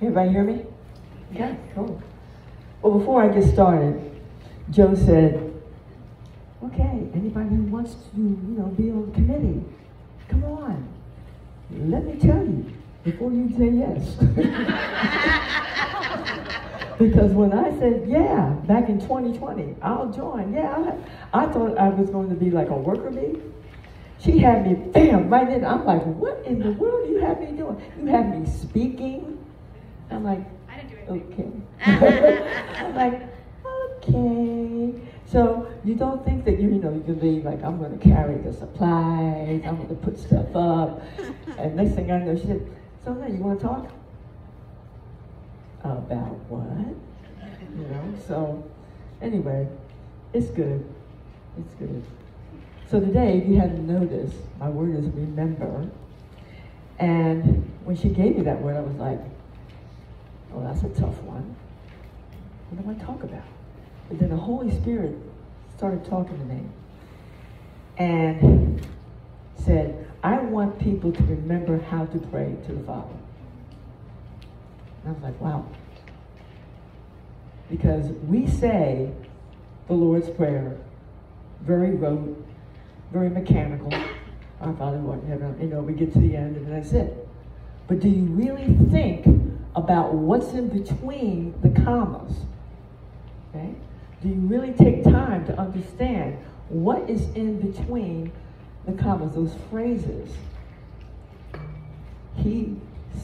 Everybody hear me? Yeah, cool. Well, before I get started, Joe said, okay, anybody who wants to, you know, be on the committee, come on. Let me tell you, before you say yes. because when I said, yeah, back in 2020, I'll join, yeah, I, I thought I was going to be like a worker bee. She had me, bam, right in. I'm like, what in the world do you have me doing? You have me speaking. I'm like, okay. I'm like, okay. So you don't think that you, you know, you can be like, I'm going to carry the supplies, I'm going to put stuff up. And next thing I know, she said, so now you want to talk? About what? You know, so anyway, it's good. It's good. So today, if you hadn't noticed, my word is remember. And when she gave me that word, I was like, oh, that's a tough one. What do I talk about? But then the Holy Spirit started talking to me and said, I want people to remember how to pray to the Father. And I was like, wow. Because we say the Lord's Prayer very rote, very mechanical. Our Father who art in heaven, you know, we get to the end and that's it. But do you really think about what's in between the commas? Okay? Do you really take time to understand what is in between the commas, those phrases? He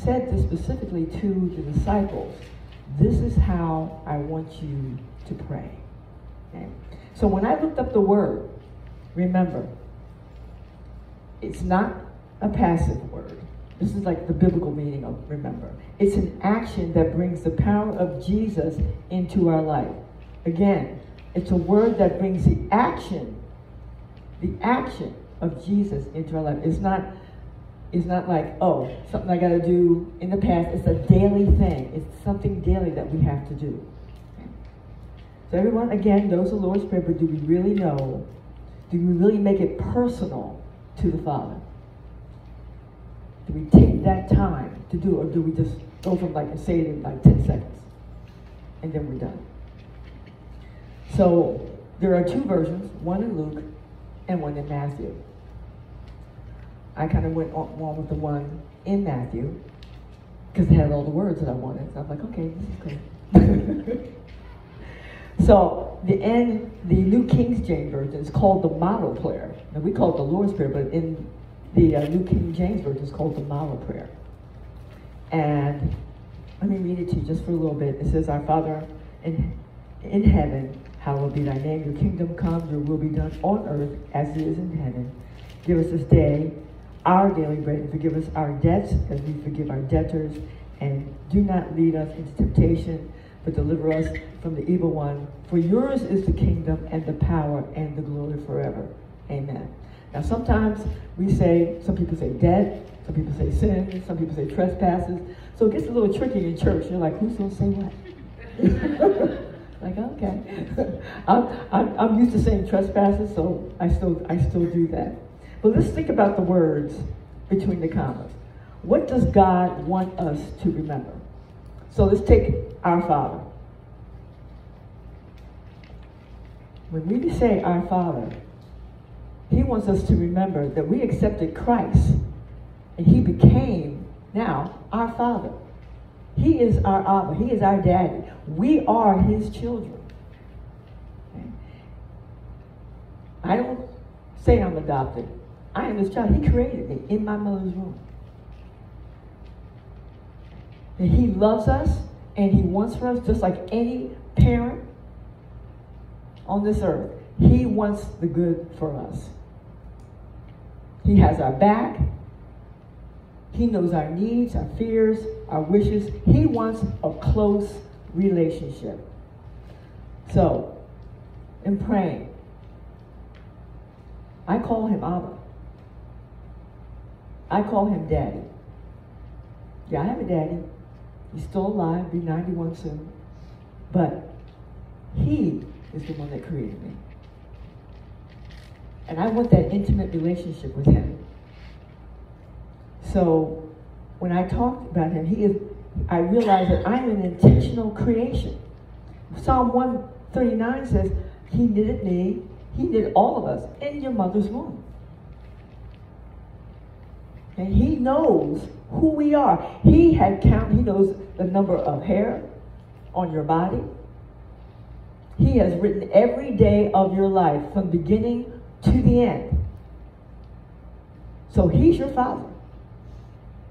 said this specifically to the disciples. This is how I want you to pray. Okay? So when I looked up the word, remember, it's not a passive word. This is like the biblical meaning of remember. It's an action that brings the power of Jesus into our life. Again, it's a word that brings the action, the action of Jesus into our life. It's not, it's not like, oh, something I got to do in the past. It's a daily thing. It's something daily that we have to do. So everyone, again, knows the Lord's Prayer, but do we really know? Do we really make it personal to the Father? We take that time to do or do we just go from like and say it in like 10 seconds? And then we're done. So there are two versions, one in Luke and one in Matthew. I kind of went on with the one in Matthew because it had all the words that I wanted. So I was like, okay, this is good. so the end, the New King James Version is called the model prayer. Now we call it the Lord's Prayer, but in the uh, New King James Version is called the model prayer. And let me read it to you just for a little bit. It says, Our Father in, in heaven, hallowed be thy name. Your kingdom come, your will be done on earth as it is in heaven. Give us this day our daily bread and forgive us our debts as we forgive our debtors. And do not lead us into temptation, but deliver us from the evil one. For yours is the kingdom and the power and the glory forever. Amen. Now, sometimes we say, some people say debt, some people say sin, some people say trespasses. So it gets a little tricky in church. You're like, who's going to say what? like, okay. I'm, I'm, I'm used to saying trespasses, so I still, I still do that. But let's think about the words between the commas. What does God want us to remember? So let's take our Father. When we say our Father, he wants us to remember that we accepted Christ and he became now our father. He is our Abba. He is our daddy. We are his children. Okay? I don't say I'm adopted. I am his child. He created me in my mother's womb. And he loves us and he wants for us just like any parent on this earth. He wants the good for us. He has our back. He knows our needs, our fears, our wishes. He wants a close relationship. So, in praying, I call him Abba. I call him Daddy. Yeah, I have a daddy. He's still alive, be 91 soon. But he is the one that created me. And I want that intimate relationship with him. So when I talk about him, he is I realize that I'm an intentional creation. Psalm 139 says, He knitted me, He knit all of us in your mother's womb. And He knows who we are. He had count, He knows the number of hair on your body. He has written every day of your life from beginning to the end. So He's your Father,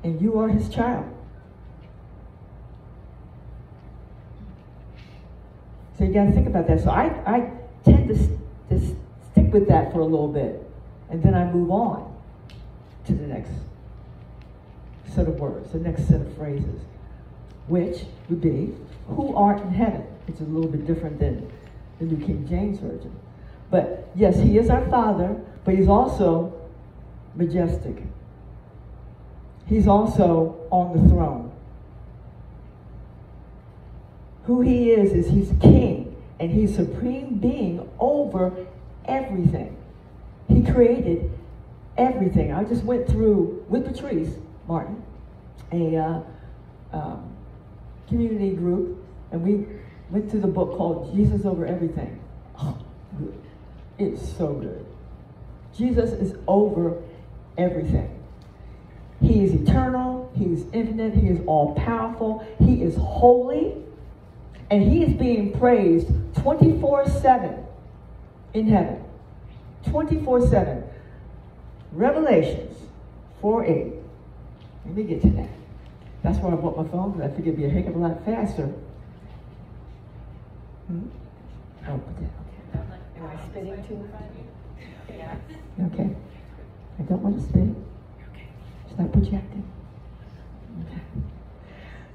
and you are His child. So you got to think about that. So I, I tend to, to stick with that for a little bit, and then I move on to the next set of words, the next set of phrases, which would be, Who art in heaven? It's a little bit different than the New King James Version. But yes, He is our Father, but He's also majestic. He's also on the throne. Who he is, is he's king and he's supreme being over everything. He created everything. I just went through with Patrice Martin, a uh, um, community group, and we went through the book called Jesus Over Everything. Oh. It's so good. Jesus is over everything. He is eternal, He is infinite, He is all powerful, He is holy, and he is being praised 24 7 in heaven. 24 7. Revelations 4 8. Let me get to that. That's why I bought my phone because I figured it'd be a heck of a lot faster. Hmm? Oh, put that. Okay. I spitting too? Yeah. Okay. I don't want to spit. Okay. Stop projecting.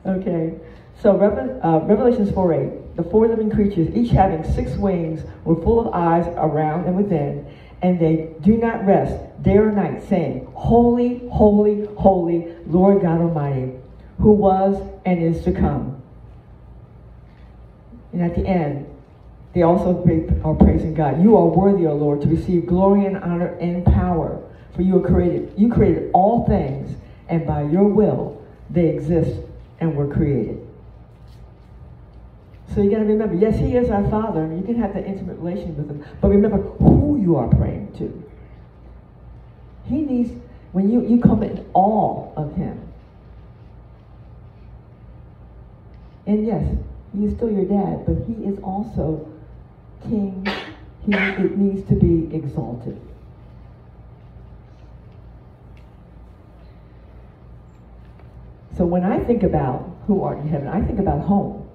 Okay. Okay. So uh, Revelations 4 8, the four living creatures, each having six wings, were full of eyes around and within, and they do not rest day or night, saying, Holy, holy, holy, Lord God Almighty, who was and is to come. And at the end, they also are praising God. You are worthy, O Lord, to receive glory and honor and power. For you are created, you created all things, and by your will they exist and were created. So you got to remember, yes, He is our Father. and You can have that intimate relation with Him, but remember who you are praying to. He needs when you you come in awe of Him. And yes, He is still your dad, but He is also King. He it needs to be exalted. So when I think about who art in heaven, I think about home.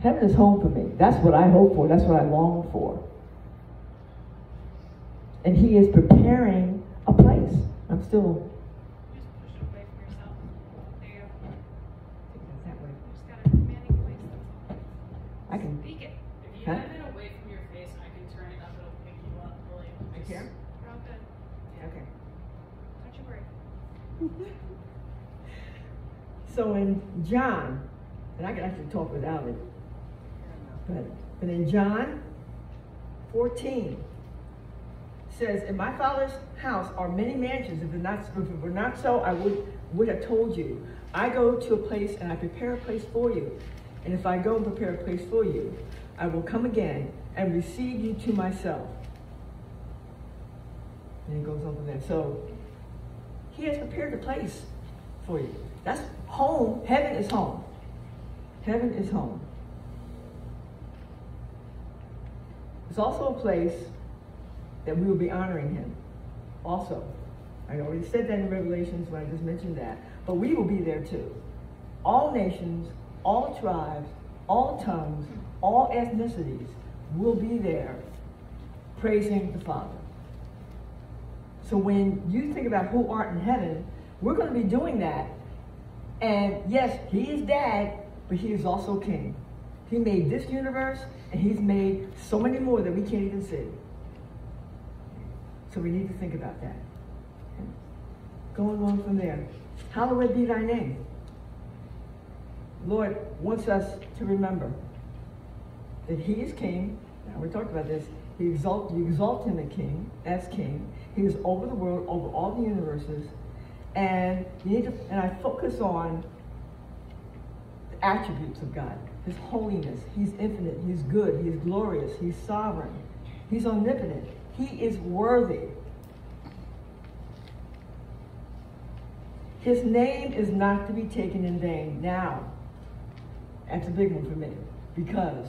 Heaven is home for me. That's what I hope for. That's what I long for. And He is preparing a place. I'm still. John, and I can actually talk without it. But, but in John 14, says, In my Father's house are many mansions. If it, not, if it were not so, I would, would have told you. I go to a place and I prepare a place for you. And if I go and prepare a place for you, I will come again and receive you to myself. And he goes on from there. So he has prepared a place for you. That's home. Heaven is home. Heaven is home. It's also a place that we will be honoring him. Also. I already said that in Revelations when I just mentioned that. But we will be there too. All nations, all tribes, all tongues, all ethnicities will be there praising the Father. So when you think about who art in heaven, we're going to be doing that. And yes, he is dad, but he is also king. He made this universe, and He's made so many more that we can't even see. So we need to think about that. Going on from there. Hallowed be thy name. Lord wants us to remember that He is King. Now we talked about this. He exalt, you exalt Him as King, as King. He is over the world, over all the universes. And you need to, and I focus on the attributes of God. His holiness. He's infinite. He's good. He's glorious. He's sovereign. He's omnipotent. He is worthy. His name is not to be taken in vain. Now, that's a big one for me because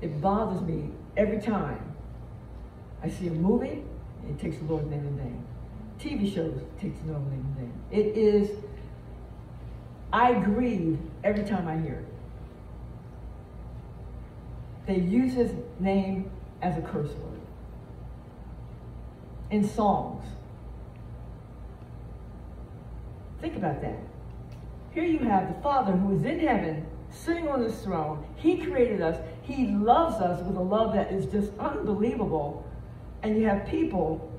it bothers me every time I see a movie, it takes the Lord's name in vain. TV shows takes Lord's name. It is, I grieve every time I hear it. They use his name as a curse word in songs. Think about that. Here you have the Father who is in heaven, sitting on his throne. He created us. He loves us with a love that is just unbelievable. And you have people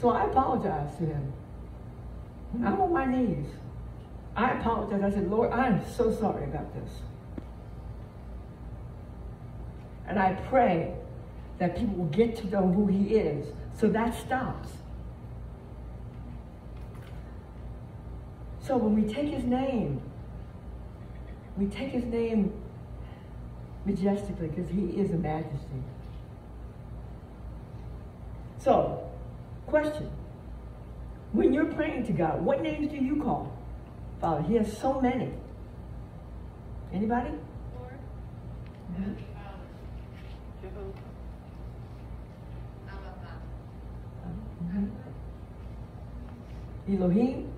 So I apologize to him. I'm on my knees. I apologize. I said, Lord, I am so sorry about this. And I pray that people will get to know who he is. So that stops. So when we take his name, we take his name majestically because he is a majesty. So, question. When you're praying to God, what names do you call? Father, he has so many. Anybody? Lord, Mm-hmm. Father, Jehovah. Mhm. Elohim,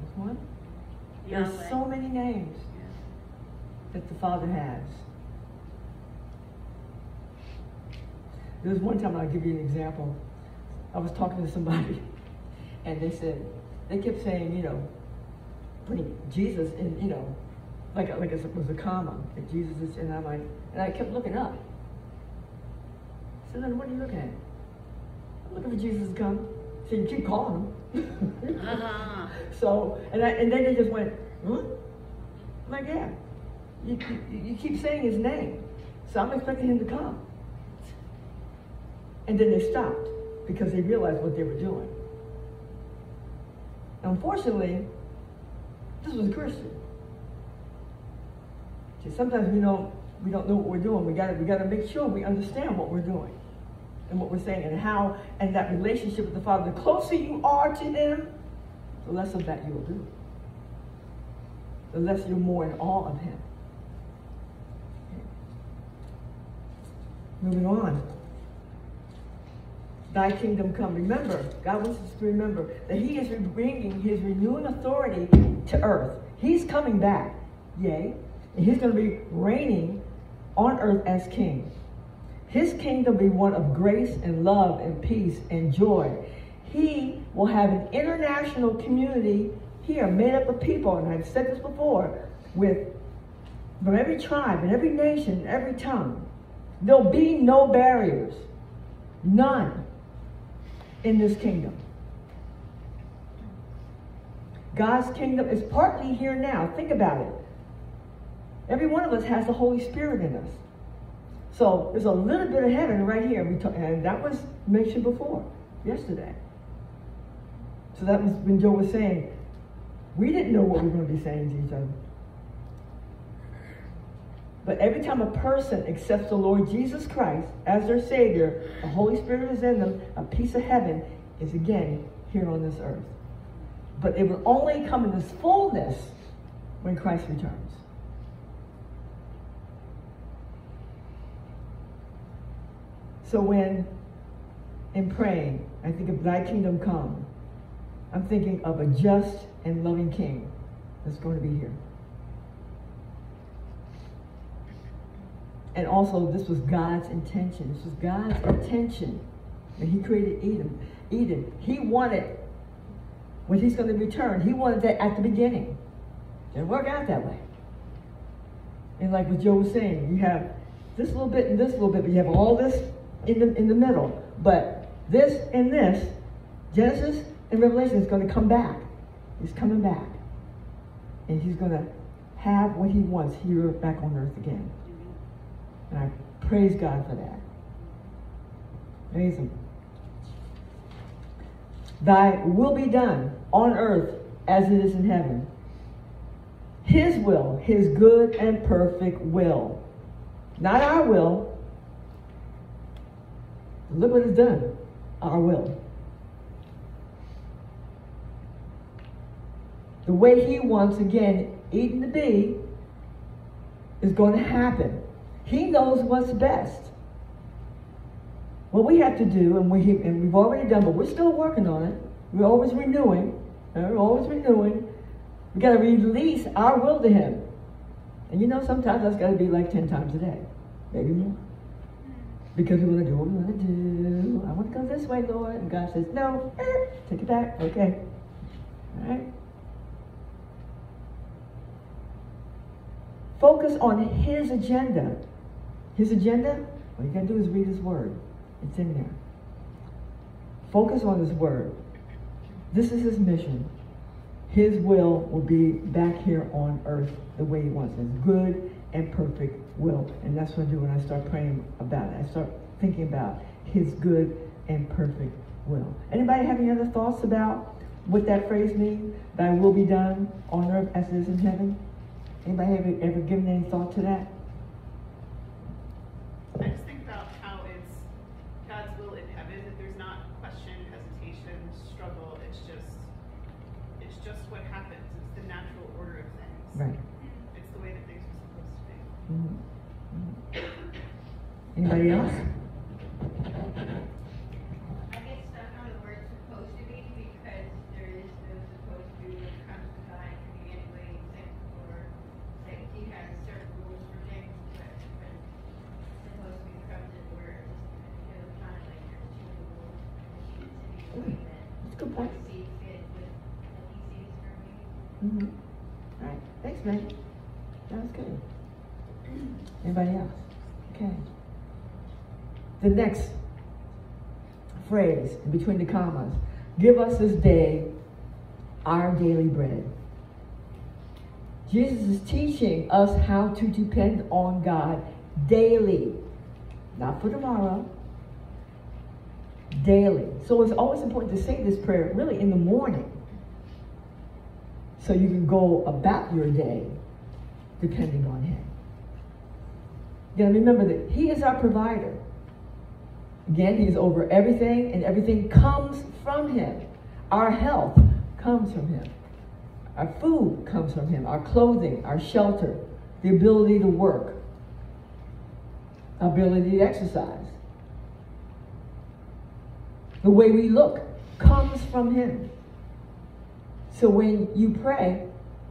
that's one. There's so many names that the Father has. There was one time, I'll give you an example. I was talking to somebody, and they said, they kept saying, you know, putting Jesus in, you know, like, like it was a comma, that Jesus is, and I'm like, and I kept looking up. I said, then what are you looking at? I'm looking for Jesus to come. So you keep calling him. Uh-huh. So, and, I, and then they just went, huh? I'm like, yeah. You, you, you keep saying his name. So I'm expecting him to come. And then they stopped because they realized what they were doing. Unfortunately, this was a Christian. See, sometimes we don't we don't know what we're doing. We gotta we gotta make sure we understand what we're doing and what we're saying and how and that relationship with the Father. The closer you are to Him, the less of that you will do. The less you're more in awe of Him. Moving on. Thy kingdom come. Remember, God wants us to remember that He is bringing His renewing authority to earth. He's coming back, yay, and He's going to be reigning on earth as King. His kingdom be one of grace and love and peace and joy. He will have an international community here made up of people, and I've said this before, with from every tribe and every nation, and every tongue. There'll be no barriers. None in this kingdom. God's kingdom is partly here now. Think about it. Every one of us has the Holy Spirit in us. So there's a little bit of heaven right here. And that was mentioned before, yesterday. So that was when Joe was saying, we didn't know what we were going to be saying to each other. But every time a person accepts the Lord Jesus Christ as their Savior, the Holy Spirit is in them, a piece of heaven is again here on this earth. But it will only come in this fullness when Christ returns. So when in praying, I think of thy kingdom come, I'm thinking of a just and loving king that's going to be here. And also, this was God's intention. This was God's intention when He created Eden. Eden. He wanted, when He's going to return, He wanted that at the beginning. Didn't work out that way. And like what Joe was saying, you have this little bit and this little bit, but you have all this in the in the middle. But this and this, Genesis and Revelation is going to come back. He's coming back. And he's going to have what he wants here back on earth again. And I praise God for that. Amazing. Thy will be done on earth as it is in heaven. His will, his good and perfect will. Not our will. Look what it's done. Our will. The way he wants, again, Eden to be, is going to happen. He knows what's best. What we have to do, and, we, and we've already done, but we're still working on it. We're always renewing. We're always renewing. We got to release our will to Him. And you know, sometimes that's got to be like 10 times a day, maybe more. Because we want to do what we want to do. I want to go this way, Lord. And God says, no, eh, take it back. Okay. All right. Focus on His agenda. His agenda, all you got to do is read His Word. It's in there. Focus on His Word. This is His mission. His will will be back here on earth the way He wants. His good and perfect will. And that's what I do when I start praying about it. I start thinking about His good and perfect will. Anybody have any other thoughts about what that phrase means? Thy will be done on earth as it is in heaven? Anybody ever given any thought to that? I just think about how it's God's will in heaven, that there's not question, hesitation, struggle, it's just, it's just what happens, it's the natural order of things. Right. It's the way that things are supposed to be. Mhm. Mhm. Anybody else? I get stuck on the word supposed to be because there is no supposed to be when it comes to God. It can be any way you think or like he has certain rules for things, but when supposed to be comes in where it's feels kind of like there's too many rules and it needs to be the way that That's a good point. I see fit with what he sees for me. Mm-hmm. All right. Thanks, man. That was good. Anybody else? Okay. The next phrase in between the commas give us this day our daily bread. Jesus is teaching us how to depend on God daily, not for tomorrow, daily. So it's always important to say this prayer really in the morning so you can go about your day depending on Him. Gotta remember that He is our provider. Again, He's over everything, and everything comes from Him. Our health comes from Him. Our food comes from Him. Our clothing, our shelter, the ability to work, ability to exercise. The way we look comes from Him. So when you pray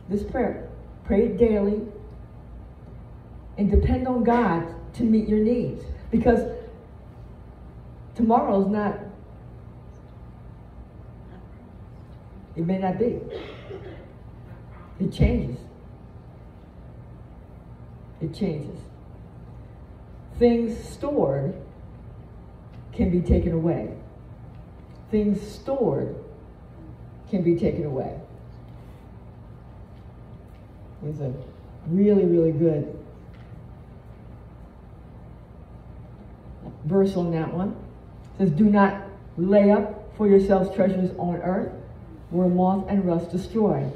this prayer, pray it daily and depend on God to meet your needs. Because tomorrow's not, it may not be. It changes. It changes. Things stored can be taken away. Things stored can be taken away. There's a really, really good verse on that one. Says, Do not lay up for yourselves treasures on earth where moth and rust destroy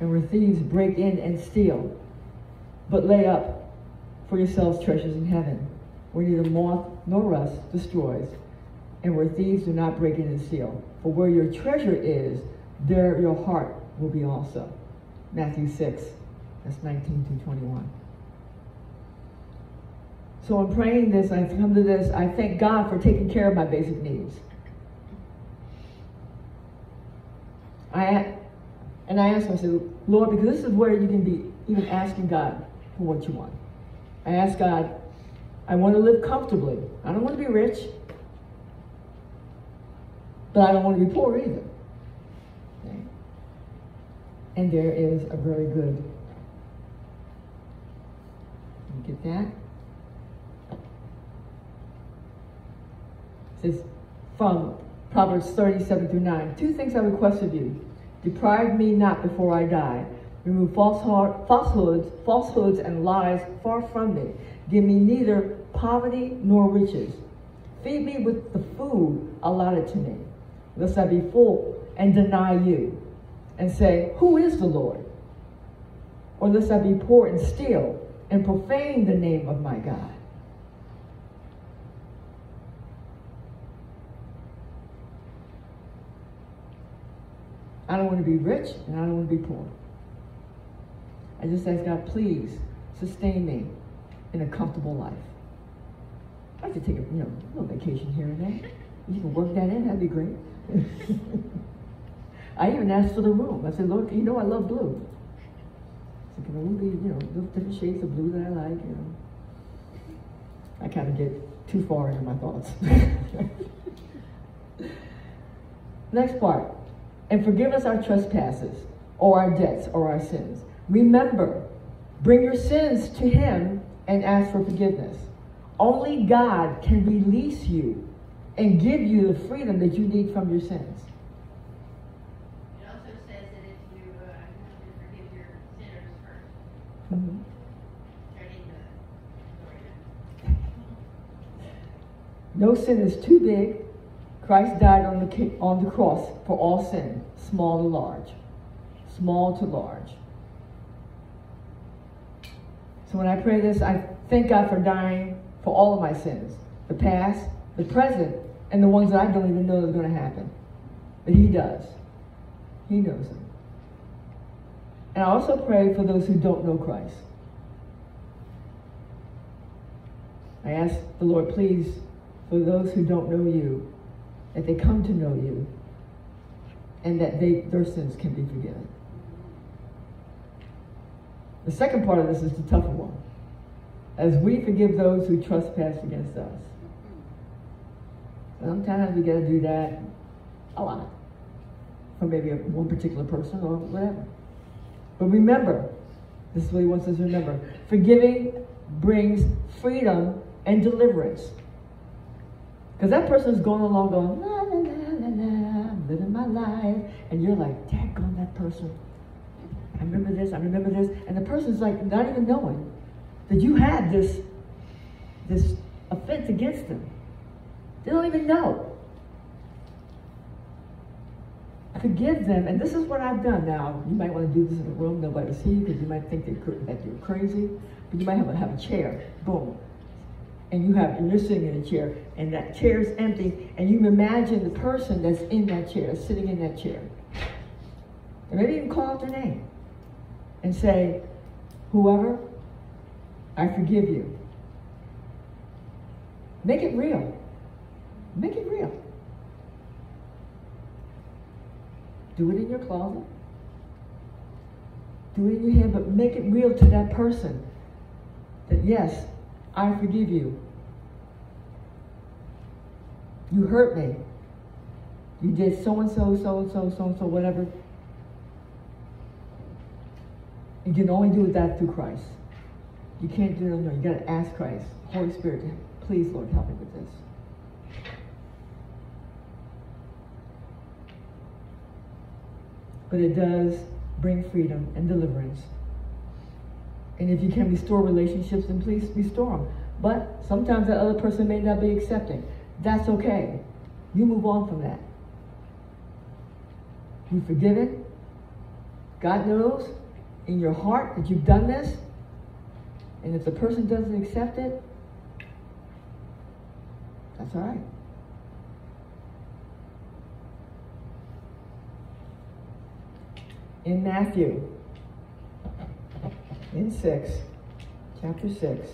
and where thieves break in and steal. But lay up for yourselves treasures in heaven where neither moth nor rust destroys and where thieves do not break in and steal. For where your treasure is, there your heart will be also. Matthew 6, that's 19 to 21. So I'm praying this, I have come to this, I thank God for taking care of my basic needs. I and I asked said, Lord, because this is where you can be even asking God for what you want. I asked God, I want to live comfortably. I don't want to be rich, but I don't want to be poor either. And there is a very good. Get that? Says from Proverbs 37 through 9. Two things I request of you. Deprive me not before I die. Remove falsehoods, falsehoods and lies far from me. Give me neither poverty nor riches. Feed me with the food allotted to me, lest I be full and deny you, and say, Who is the Lord? Or lest I be poor and steal and profane the name of my God. I don't want to be rich and I don't want to be poor. I just ask God, please sustain me in a comfortable life. Like to take a you know a little vacation here and there. You can work that in, that'd be great. I even asked for the room. I said, Lord, you know I love blue. So can the room be, you know, different shades of blue that I like, you know. I kind of get too far into my thoughts. Next part. And forgive us our trespasses, or our debts, or our sins. Remember, bring your sins to him and ask for forgiveness. Only God can release you and give you the freedom that you need from your sins. It also says that if you, uh, forgive your sinners first, Mhm. turning the story No sin is too big. Christ died on the, on the cross for all sin, small to large. Small to large. So when I pray this, I thank God for dying for all of my sins the past, the present, and the ones that I don't even know are going to happen. But He does. He knows them. And I also pray for those who don't know Christ. I ask the Lord, please, for those who don't know you, that they come to know you and that they, their sins can be forgiven. The second part of this is the tougher one. As we forgive those who trespass against us. Sometimes we got to do that a lot for maybe one particular person or whatever. But remember, this is what he wants us to remember. Forgiving brings freedom and deliverance. Because that person's going along going, la la la la la, I'm living my life. And you're like, daggone that person. I remember this, I remember this. And the person's like not even knowing that you had this, this offense against them. They don't even know. Forgive them, and this is what I've done. Now, you might want to do this in a room nobody will see you because you might think that you're- crazy. But you might have a, have a chair, boom, and you have and you're sitting in a chair, and that chair is empty, and you imagine the person that's in that chair, sitting in that chair, and maybe even call out their name, and say, "Whoever, I forgive you." Make it real. Make it real. Do it in your closet. Do it in your head, but make it real to that person. That yes, I forgive you. You hurt me. You did so and so, so and so, so and so, whatever. You can only do that through Christ. You can't do it alone. You got to ask Christ, Holy Spirit, please, Lord, help me with this. But it does bring freedom and deliverance. And if you can restore relationships, then please restore them. But sometimes that other person may not be accepting. That's okay. You move on from that. You forgive it. God knows in your heart that you've done this. And if the person doesn't accept it, that's all right. In Matthew, in 6, chapter 6,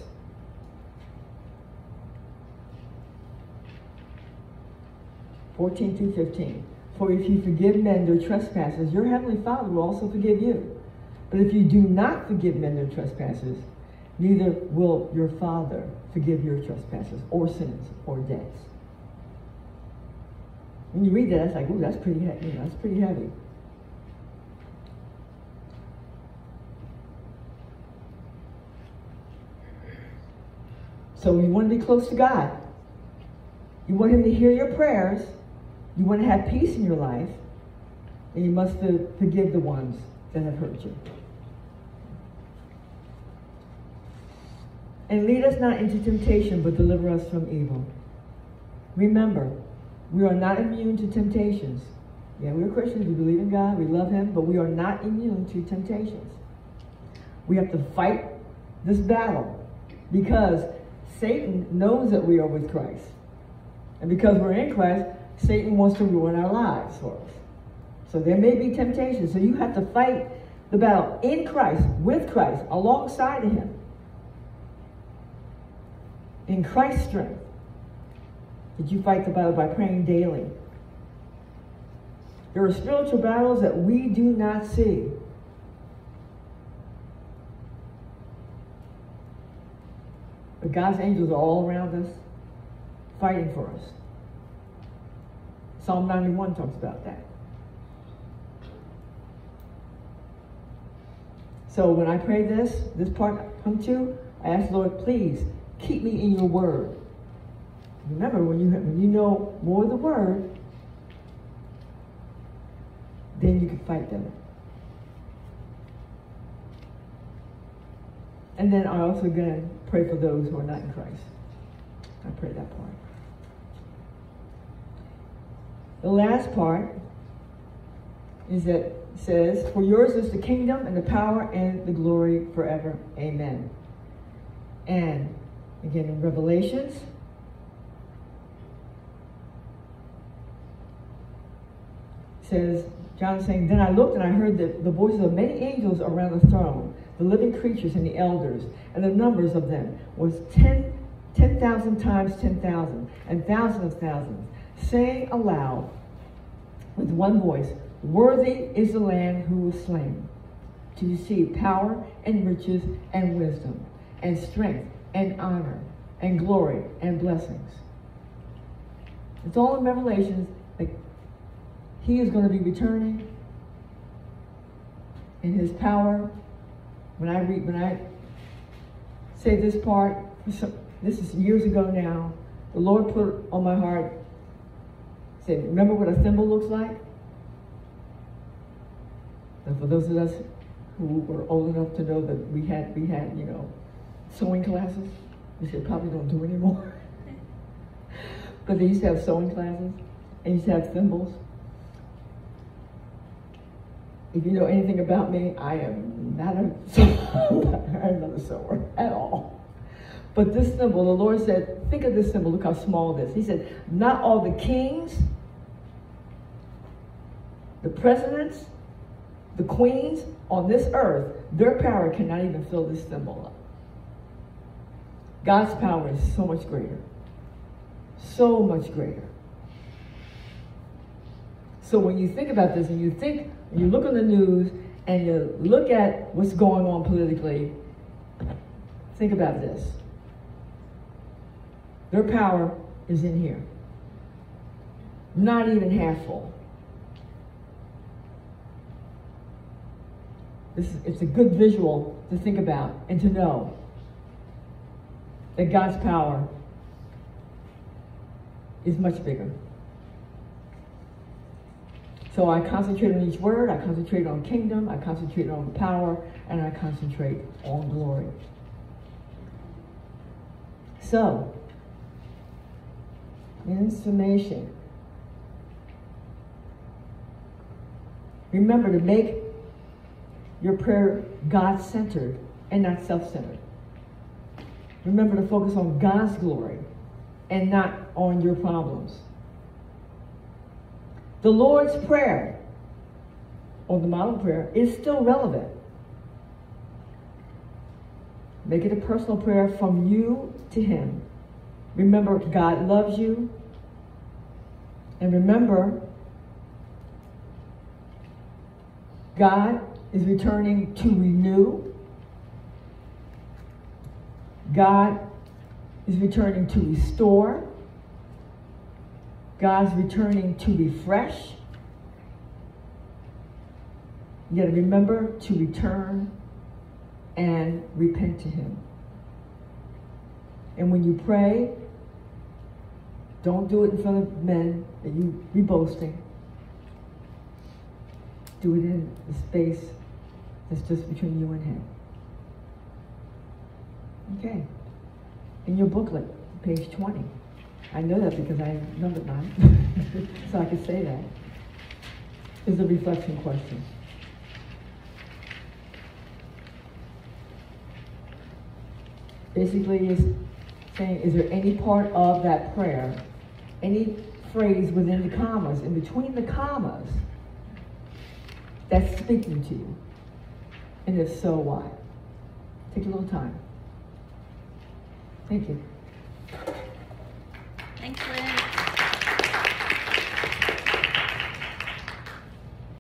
Fourteen through fifteen. For if you forgive men their trespasses, your heavenly Father will also forgive you. But if you do not forgive men their trespasses, neither will your Father forgive your trespasses or sins or debts. When you read that, it's like, ooh, that's pretty heavy. That's pretty heavy. So you want to be close to God. You want Him to hear your prayers. You want to have peace in your life. And you must forgive the ones that have hurt you. And lead us not into temptation, but deliver us from evil. Remember, we are not immune to temptations. Yeah, we're Christians, we believe in God, we love Him, but we are not immune to temptations. We have to fight this battle because Satan knows that we are with Christ. And because we're in Christ, Satan wants to ruin our lives for us. So there may be temptation. So you have to fight the battle in Christ, with Christ, alongside of Him. In Christ's strength. Did you fight the battle by praying daily? There are spiritual battles that we do not see. God's angels are all around us, fighting for us. Psalm 91 talks about that. So when I pray this, this part come to, I ask Lord, please keep me in your word. Remember, when you when you know more of the word, then you can fight them. And then I also again pray for those who are not in Christ. I pray that part. The last part is that says, For yours is the kingdom and the power and the glory forever. Amen. And again in Revelations, says, John saying, Then I looked and I heard the, the voices of many angels around the throne, the living creatures and the elders, and the numbers of them was ten, 10,000 times 10,000, and thousands of thousands, saying aloud with one voice, Worthy is the Lamb who was slain to receive power and riches and wisdom and strength and honor and glory and blessings. It's all in Revelations that he is going to be returning in his power. When I read, when I say this part, this is years ago now, the Lord put on my heart, said, remember what a thimble looks like? And for those of us who were old enough to know that we had, we had, you know, sewing classes, they probably don't do anymore. but they used to have sewing classes, and used to have thimbles. If you know anything about me, I am not a I'm not a sewer at all. But this symbol, the Lord said, think of this symbol, look how small it is. He said, not all the kings, the presidents, the queens on this earth, their power cannot even fill this symbol up. God's power is so much greater. So much greater. So when you think about this and you think, you look on the news and you look at what's going on politically, think about this. Their power is in here. Not even half full. This is, it's a good visual to think about and to know that God's power is much bigger. So I concentrate on each word, I concentrate on kingdom, I concentrate on power, and I concentrate on glory. So, in summation, remember to make your prayer God centered and not self centered. Remember to focus on God's glory and not on your problems. The Lord's Prayer, or the model prayer, is still relevant. Make it a personal prayer from you to Him. Remember, God loves you. And remember, God is returning to renew. God is returning to restore. God's returning to refresh. You got to remember to return and repent to Him. And when you pray, don't do it in front of men that you be boasting. Do it in the space that's just between you and Him. Okay. In your booklet, page 20. I know that because I numbered mine, so I can say that. Is a reflection question. Basically, is saying, is there any part of that prayer, any phrase within the commas, in between the commas, that's speaking to you? And if so, why? Take a little time. Thank you friend.